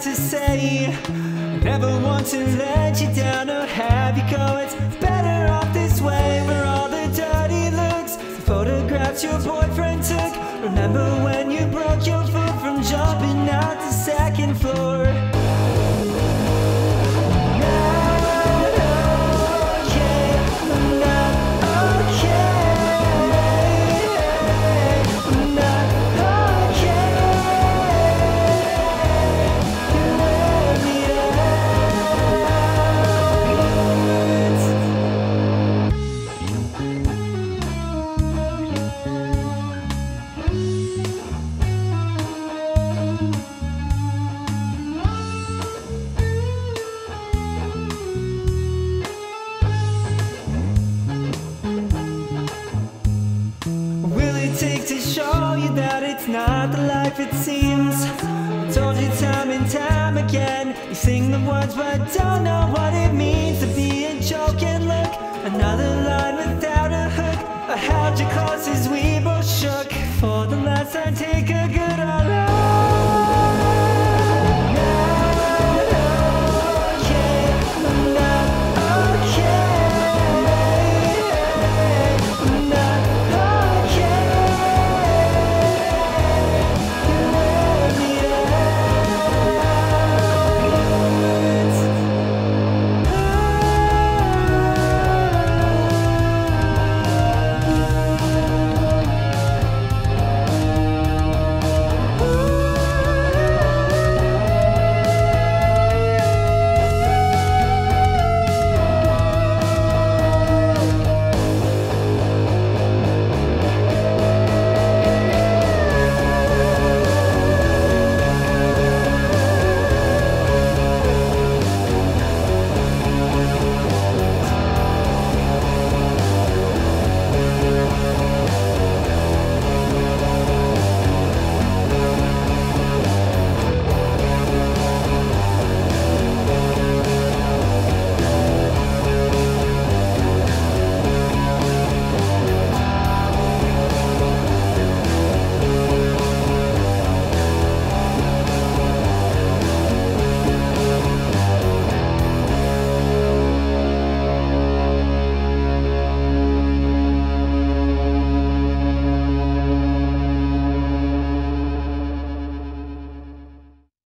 to say. Never want to let you down or have you go. It's better off this way for all your boyfriend took. Remember when you broke your foot it take to show you that it's not the life it seems? I told you time and time again. You sing the words but don't know what it means to be a joke. And look, another line without a hook. I held you close as we both shook. For the last time, take a good